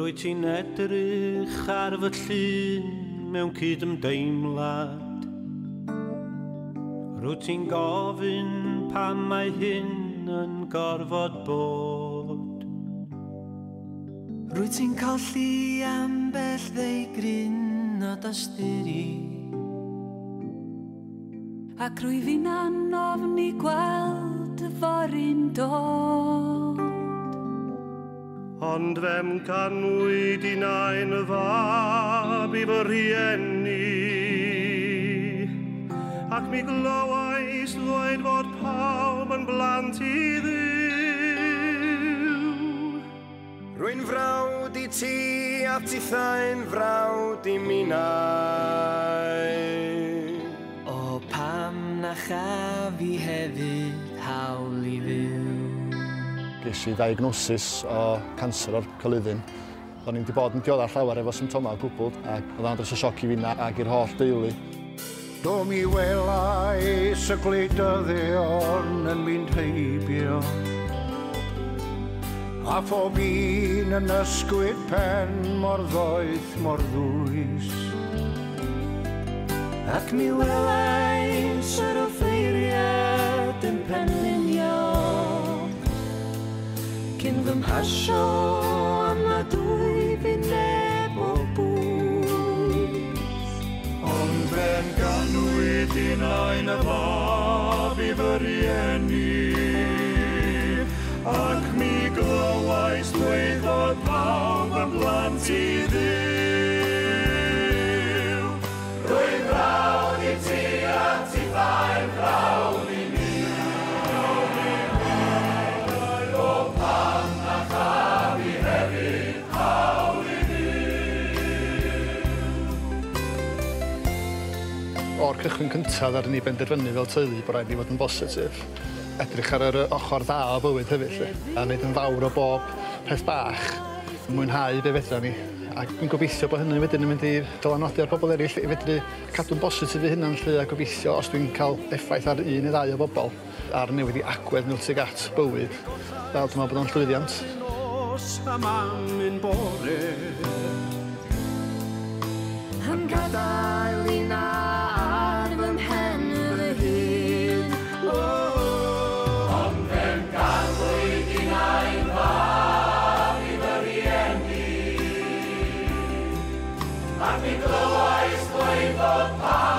Rwy ti'n edrych ar fy llun mewn cydymdeimlad. Rwy ti'n gofyn pam mae hyn yn gorfod bod. Rwy ti'n colli ambell ddeigrin o dasturi Ac rwy fi'n anofni ni gweld y fory'n dod. Ond fem canwyd i nain fab i fy rhieni. Ac mi glywais ddweud fod pawb yn blant i ddiw. Rwy'n frawd i ti a ti thain frawd i minau. O pam na chaf i hefyd hawl i fyw ges i diagnosis o cancer o'r cylyddyn. O'n i'n di bod yn dioddar llawer efo symptomau gwbl ac oedd o'n dros y sioc i finna ac i'r holl deulu. Do mi welai syglu dyddion yn mynd heibio A phob un yn ysgwyd pen mor ddoeth mor ddwys Ac mi welai Yn fy mhasio am na dwy fi neb o bwys. Ond fe'n ganwyd un ein y fab i fy o'r cychwyn cyntaf ar ni benderfynu fel teulu bod rhaid ni fod yn bositif. Edrych ar yr ochr dda o bywyd hefyd, lle. a wneud yn fawr o bob peth bach, mwynhau be fedra ni. A dwi'n gobeithio bod hynny wedyn yn mynd i dylanwadu ar bobl eraill i fedru cadw'n bositif i hynna'n lle a gobeithio os dwi'n cael effaith ar un neu ddau o bobl a'r newid i agwedd nhw tuag at bywyd. Fel dwi'n meddwl bod o'n llwyddiant. Nos a mam yn bore Yn gadael i na Mamy gloa jest Twojego Pana.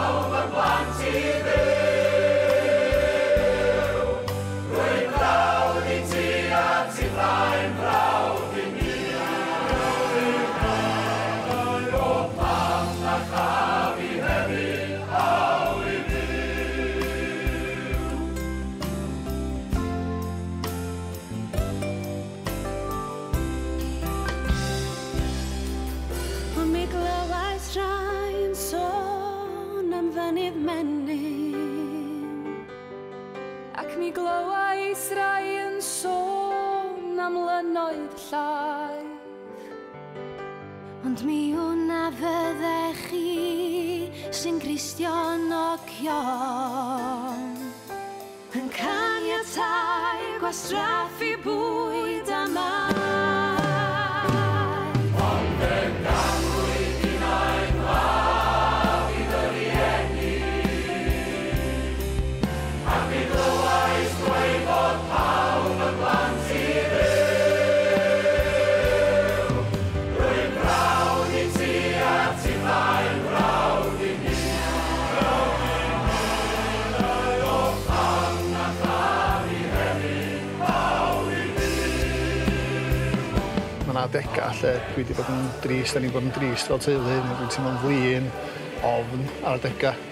straen sôn am fynydd menyn. Ac mi glywai straen sôn am lynoedd llaeth. Ond mi wna fyddech chi sy'n gristion ogion Yn caniatau gwastraffu bwyd Mae yna adegau lle dwi wedi bod yn drist, da ni'n bod yn drist fel teulu, dwi'n teimlo'n flin, ofn ar adegau.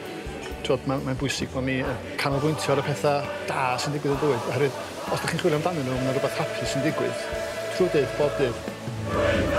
Twod, mae'n mae bwysig bod ni yn canolbwyntio ar y pethau da sy'n digwydd yn bywyd. Oherwydd, os ydych chi'n chwilio amdanyn nhw, mae'n rhywbeth hapus sy'n digwydd. Trwy dydd, bob dydd.